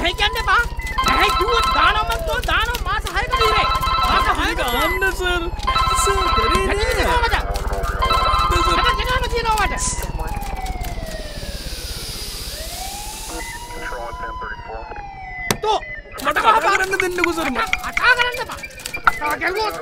නැහැ කියන්න එපා. නැහැ කිව්වොත් දානවා මං තෝ දානවා මාස 6කට ඉරේ. මාස 6කට අන්න සර් සර් කරේ හැදිච්ච කොහමද? හැදිච්ච කොහමද තියෙනවා මට? තෝ මට කතා කරන්න දෙන්නකෝ සර් කතා කරන්න එපා. කතා කරුවොත්